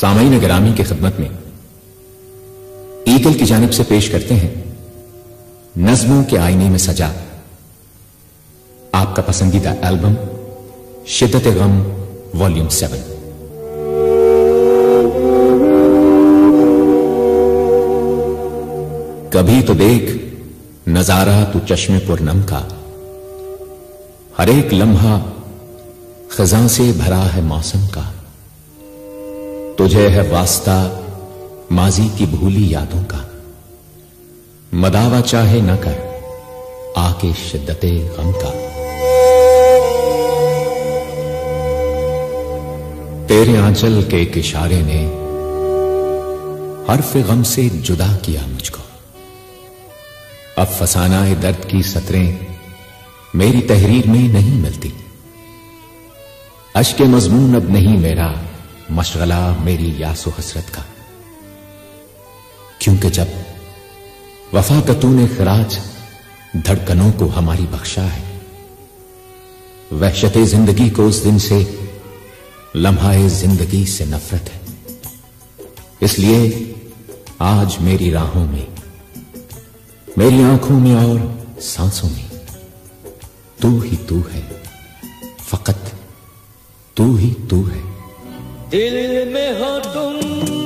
सामाइन ग्रामी की खिदमत में। ईगल की जानब से पेश करते हैं, नज्मों के आईने में सजा। आपका पसंदीदा एल्बम, शिद्दत गम, वॉल्यूम सेवन। कभी तो देख, नज़ारा तू चश्मे पुरनम का। हर एक लम्हा खजा से भरा है मौसम का। तुझे है वास्ता माजी की भूली यादों का। मदावा चाहे न कर, आके शिद्दते गम का। तेरे आंचल के एक इशारे ने हर्फ गम से जुदा किया मुझको। अब फसाना दर्द की सतरें मेरी तहरीर में नहीं मिलती। अश्क मजमून अब नहीं मेरा। मशगला मेरी यासो हसरत का। क्योंकि जब वफा का तूने खराज धड़कनों को हमारी बख्शा है, वहशत ज़िंदगी को उस दिन से, लम्हाए ज़िंदगी से नफरत है। इसलिए आज मेरी राहों में, मेरी आँखों में और सांसों में, तू ही तू है, फकत तू ही तू है। दिल में हो तुम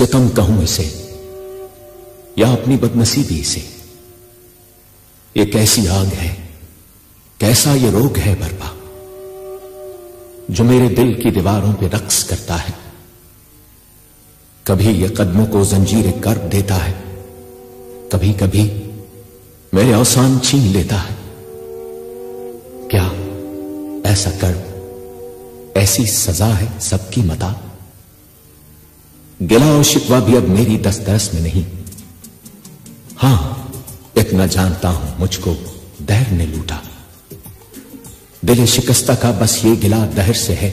सितम कहूँ इसे, या अपनी बदनसीबी से ये कैसी आग है, कैसा ये रोग है बरपा, जो मेरे दिल की दीवारों पे रक्स करता है। कभी ये कदमों को जंजीर कर देता है कभी कभी मेरे अवसान छीन लेता है। क्या ऐसा कर ऐसी सजा है सबकी मता? गिला और शिकवा भी अब मेरी दस्तरस में नहीं। हाँ, इतना जानता हूँ, मुझको दहर ने लूटा। दिल शिकस्ता का बस ये गिला दहर से है,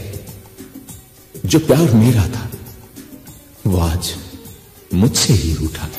जो प्यार मेरा था, वो आज मुझसे ही रूठा।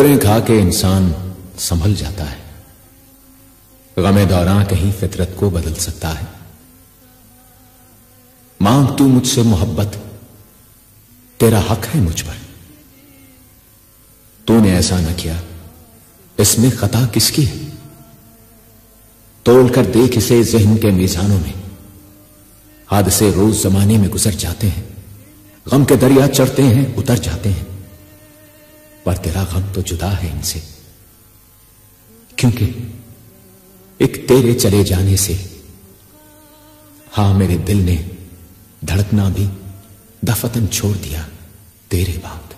ठोकरें खा के इंसान संभल जाता है। गमे दौरान कहीं फितरत को बदल सकता है। मांग तू मुझसे मोहब्बत। तेरा हक है मुझ पर। तूने ऐसा ना किया। इसमें खता किसकी है? तोड़कर देख इसे जहन के मीजानों में। हादसे रोज जमाने में गुजर जाते हैं। गम के दरिया चढ़ते हैं, उतर जाते हैं। पर तेरा गम तो जुदा है इनसे। क्योंकि एक तेरे चले जाने से, हाँ, मेरे दिल ने धड़कना भी दफतन छोड़ दिया तेरे बाद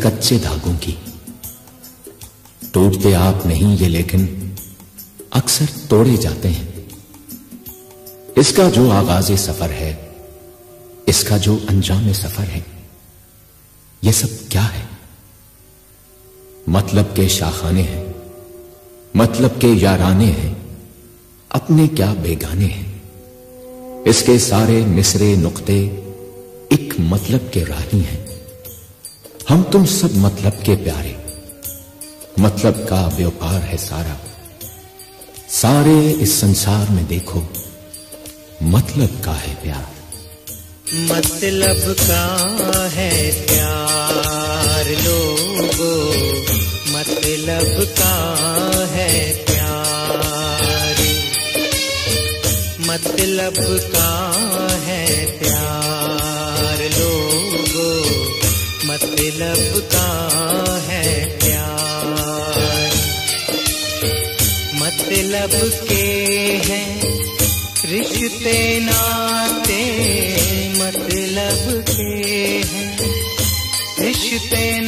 कच्चे धागों की। टूटते आप नहीं ये, लेकिन अक्सर तोड़े जाते हैं। इसका जो आगाज़ सफ़र है, इसका जो अंजाम सफ़र है यह सब क्या है? मतलब के शाखाने हैं मतलब के याराने हैं, अपने क्या बेगाने हैं? इसके सारे मिसरे नुक्ते एक मतलब के राही हैं। हम तुम सब मतलब के प्यारे। मतलब का व्यापार है सारा। सारे इस संसार में देखो मतलब का है प्यार। मतलब का है प्यार लोगो मतलब का है प्यार। मतलब का मतलब के हैं। रिश्ते नाते मतलब के हैं। रिश्ते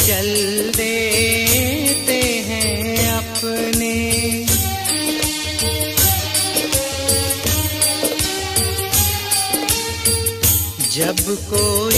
चल देते हैं अपने। जब कोई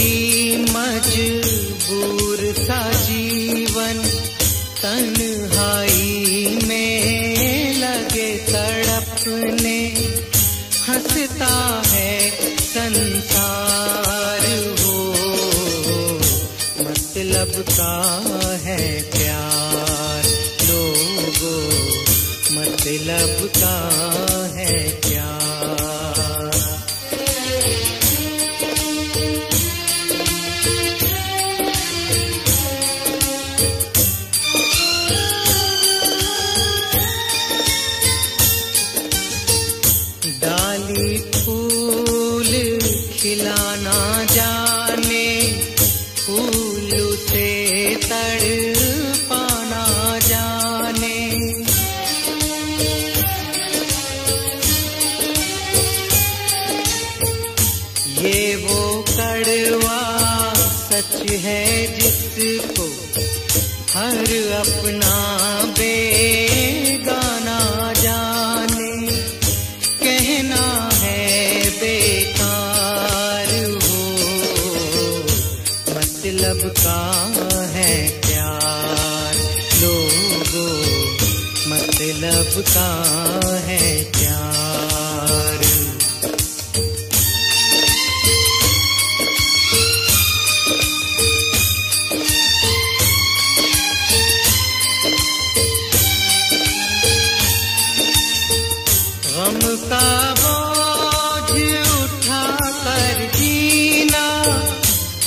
उठा कर जीना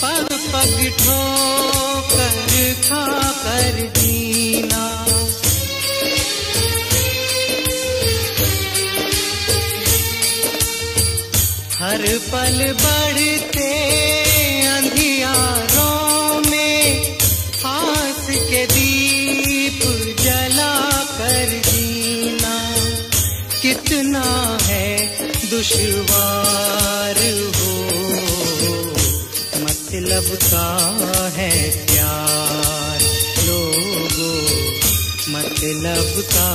पग पग ठोकर खा कर जीना। हर पल बढ़ते दुश्वार हो। मतलब का है प्यार? लोगो मतलब का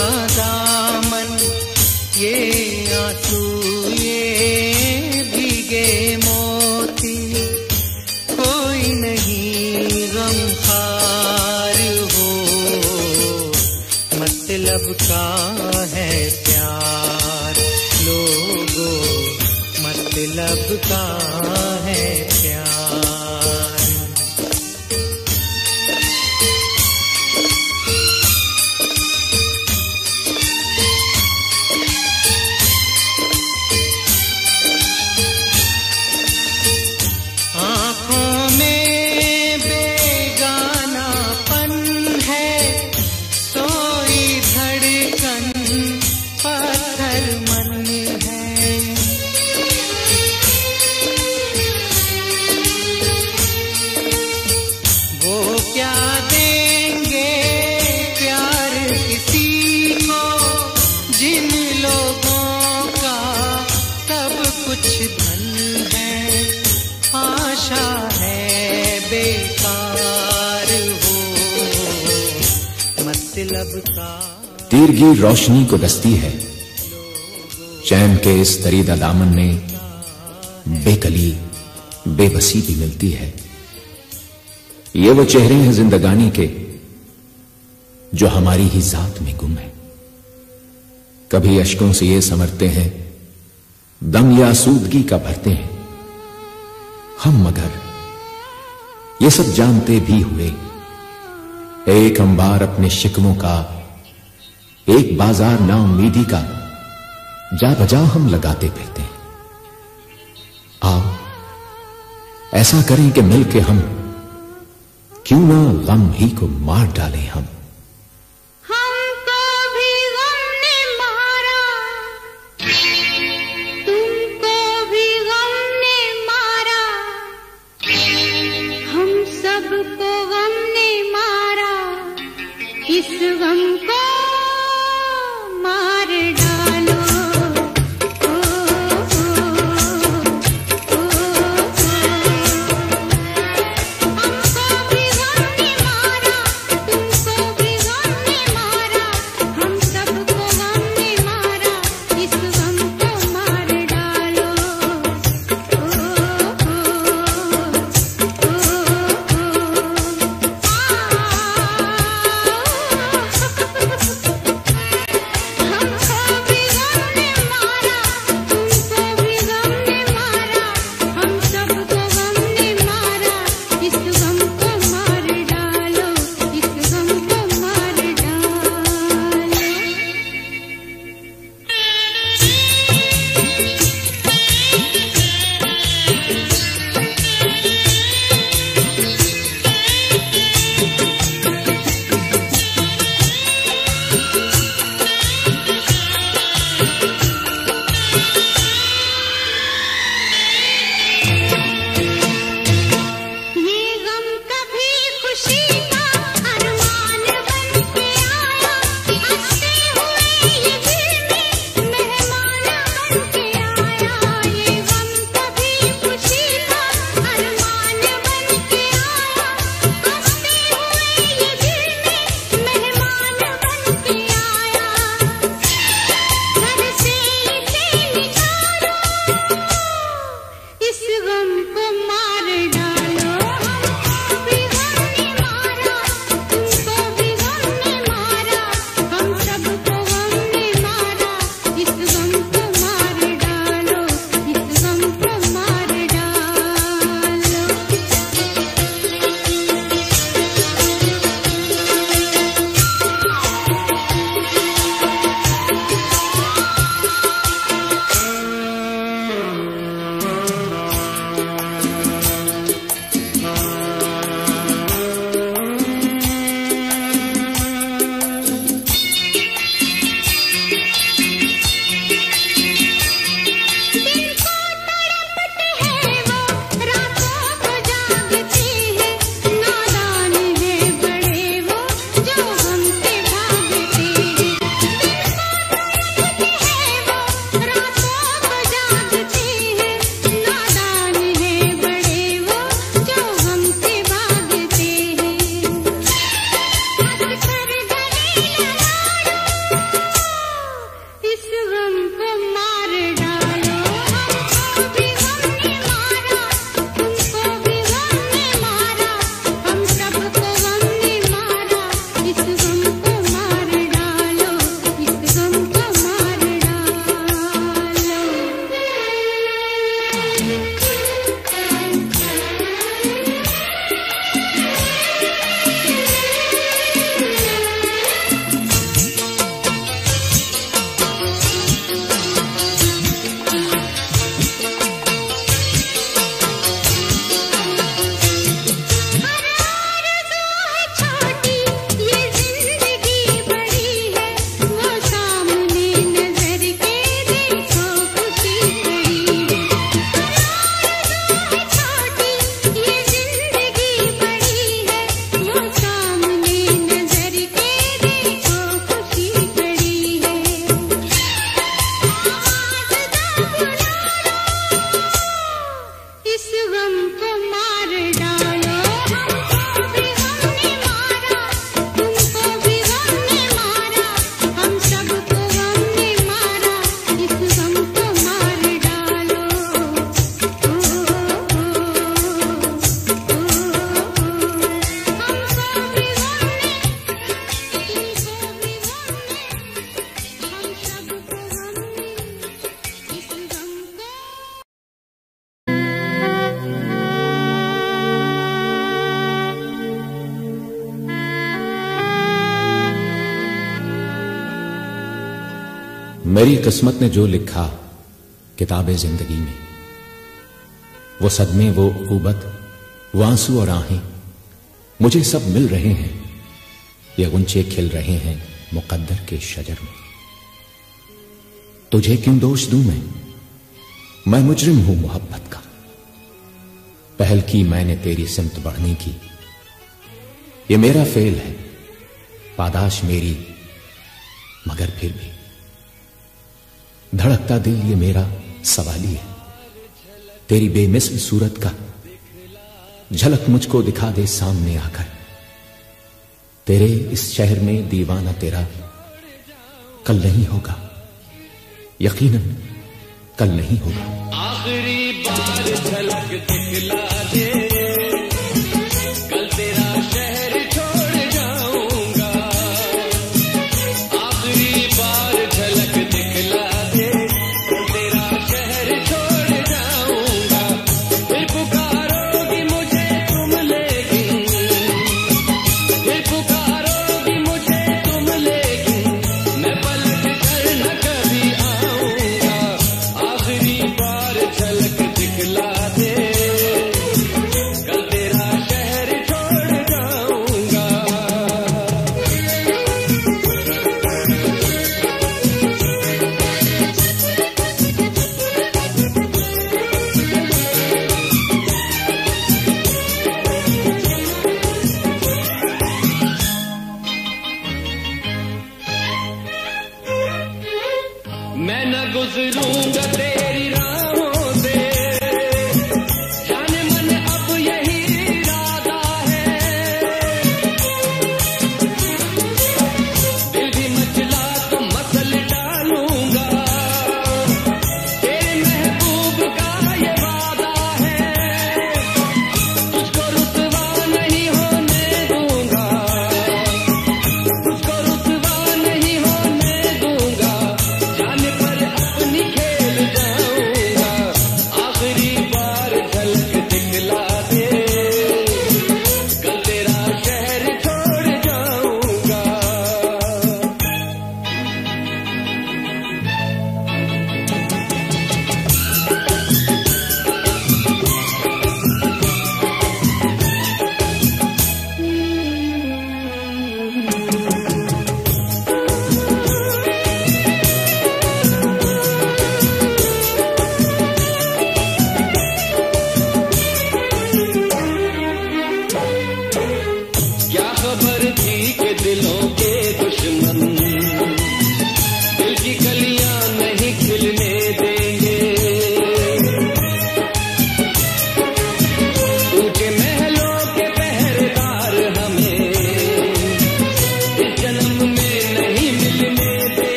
किसका तीरगी रोशनी को डसती है। चैन के इस दरीदा दामन में बेकली, बेबसी भी मिलती है। ये वो चेहरे हैं जिंदगानी के, जो हमारी ही जात में गुम है। कभी अशकों से ये समरते हैं, दम या सूदगी का भरते हैं। हम मगर, ये सब जानते भी हुए, एक अंबार अपने शिकमों का एक बाज़ार ना उम्मीदी का जा बजा हम लगाते फिरते हैं। आओ, ऐसा करें कि मिलके हम क्यों ना गम ही को मार डालें हम। बुरी किस्मत ने जो लिखा किताब ज़िंदगी में, वो सदमे, वो उबत वो आँसू और आहें, मुझे सब मिल रहे हैं, ये गुंचे खिल रहे हैं मुकद्दर के शजर में। तुझे क्यों दोष दूँ मैं? मैं मुजरिम हूँ मोहब्बत का। पहल की मैंने तेरी सिमत बढ़ने की। ये मेरा फेल है, पादाश मेरी, मगर फिर भी। धड़कता दिल ये मेरा सवाली है तेरी बेमिस्ल सूरत का झलक मुझको दिखा दे सामने आकर। तेरे इस शहर में दीवाना तेरा कल नहीं होगा। यकीनन कल नहीं होगा। आखिरी बार झलक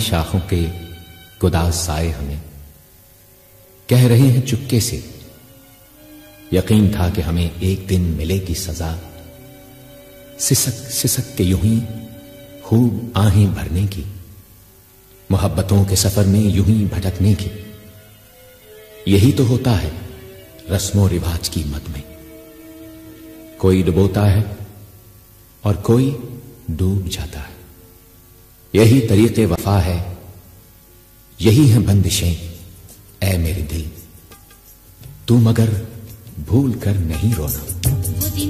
सारी शाखों के गुदास साए हमें। कह रहे हैं चुपके से, यकीन था कि हमें एक दिन मिलेगी सजा। सिसक सिसक के यूँ ही खूब आहें भरने की, मोहब्बतों के सफ़र में यूँ ही भटकने की। यही तो होता है रस्मों रिवाज की मत में। कोई डुबोता है और कोई डूब जाता है। यही तरीके वफा है। यही है बंदिशें, ऐ मेरे दिल। तू मगर भूल कर नहीं रोना।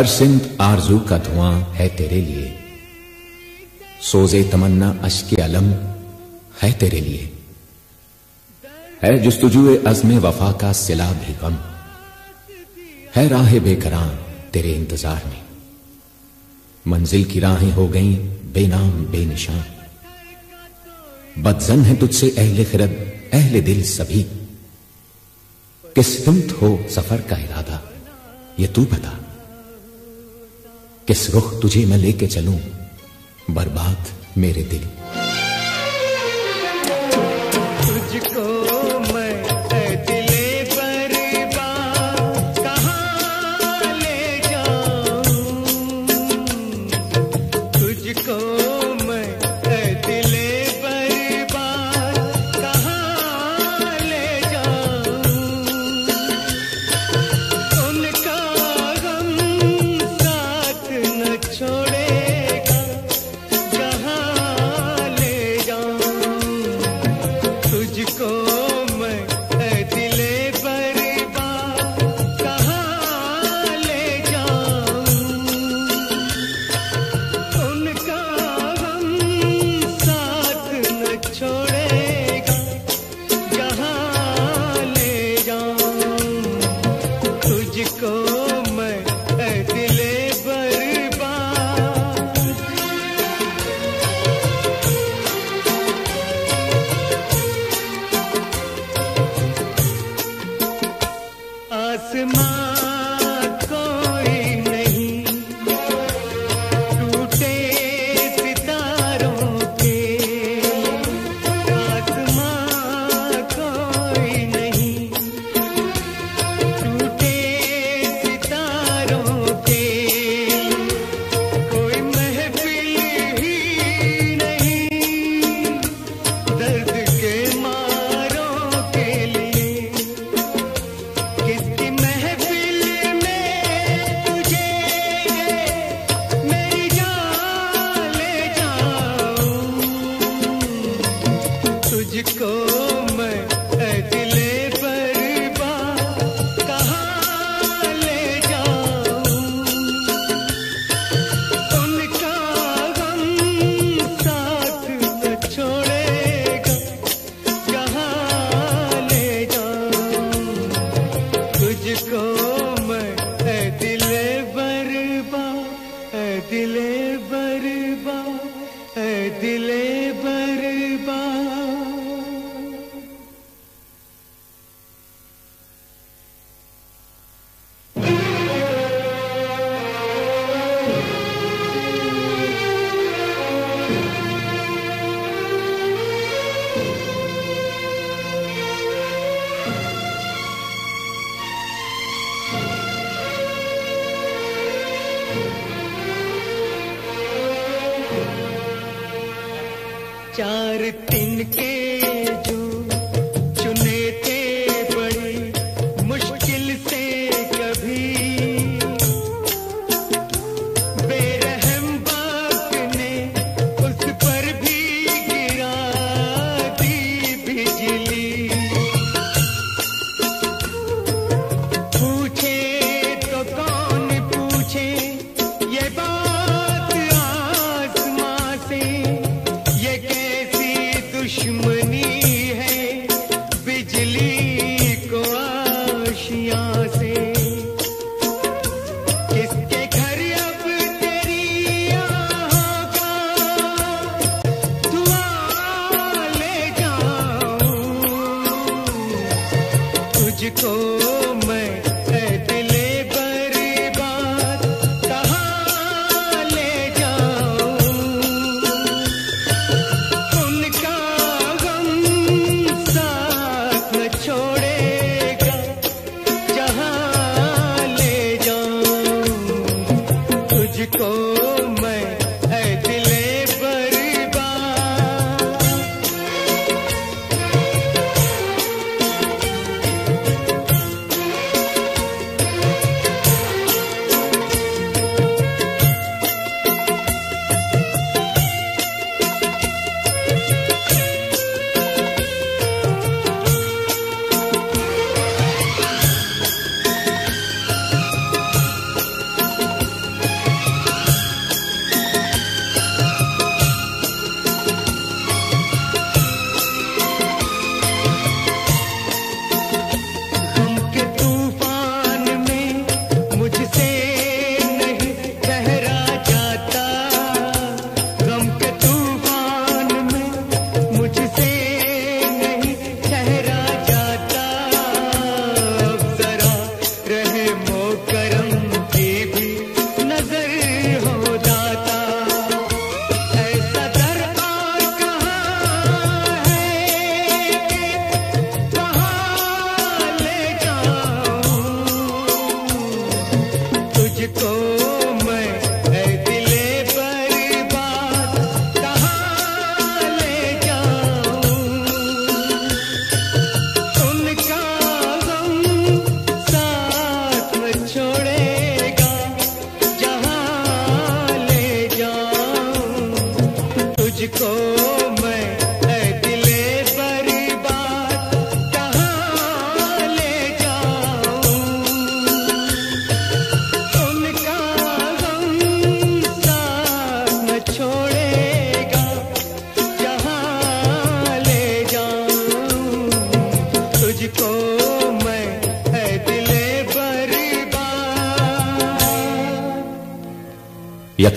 हर सिंध आरज़ू का धुआँ है तेरे लिए। सोजे तमन्ना अश्के अलम है तेरे लिए। है जस्तुजु अजम वफा का सिला भी गम। है राह बेकरां तेरे इंतज़ार में। मंजिल की राहें हो गईं बेनाम बेनिशान। बदजन है तुझसे अहले खिरद, अहले दिल सभी। किस हो सफ़र का इरादा, ये तू बता। किस रुख तुझे मैं लेके चलूँ? बर्बाद मेरे दिल। düşme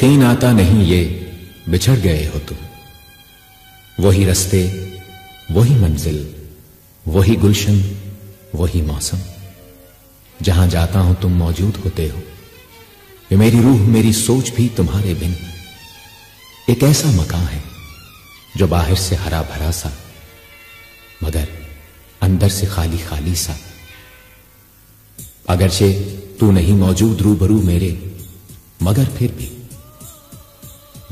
यकीन आता नहीं, ये बिछड़ गए हो तुम। वही रस्ते, वही मंजिल, वही गुलशन, वही मौसम। जहाँ जाता हूँ तुम मौजूद होते हो। ये मेरी रूह, मेरी सोच भी तुम्हारे बिन। एक ऐसा मकान है, जो बाहर से हरा भरा सा, मगर अंदर से खाली खाली सा। अगरचे तू नहीं मौजूद रूबरू मेरे, मगर फिर भी।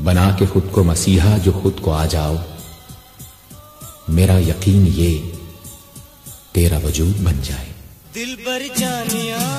बना के खुद को मसीहा जो खुद को आ जाओ। मेरा यकीन ये, तेरा वजूद बन जाए। दिल भर जानिया।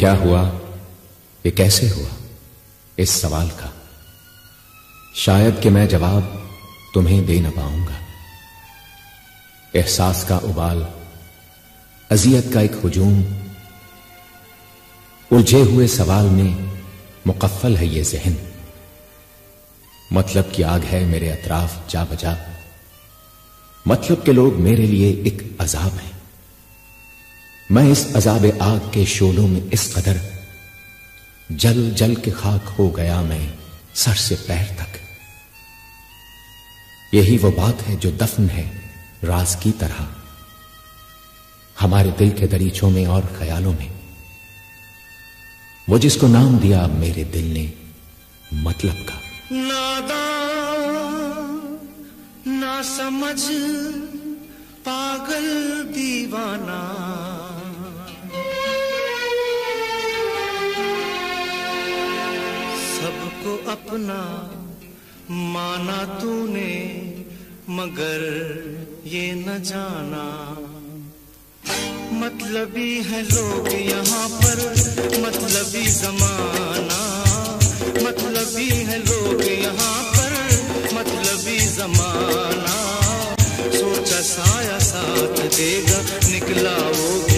क्या हुआ? ये कैसे हुआ? इस सवाल का। शायद कि मैं जवाब तुम्हें दे न पाऊँगा। एहसास का उबाल, अजियत का एक हुजूम, उलझे हुए सवाल में मुकफल है ये जहन। मतलब की आग है मेरे अतराफ जा बजा। मतलब के लोग मेरे लिए एक अजाब है। मैं इस अजाब आग के शोलों में इस कदर जल जल के खाक हो गया मैं सर से पैर तक। यही वो बात है जो दफन है राज की तरह। हमारे दिल के दरीचों में और ख्यालों में। वो जिसको नाम दिया मेरे दिल ने मतलब का। नादान ना समझ, पागल दीवाना। सबको अपना माना तूने, मगर ये न जाना। मतलबी है लोग यहाँ पर, मतलबी जमाना। मतलबी है लोग यहाँ पर, मतलबी जमाना। सोचा साया साथ देगा, निकला वो